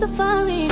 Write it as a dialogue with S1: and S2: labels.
S1: safari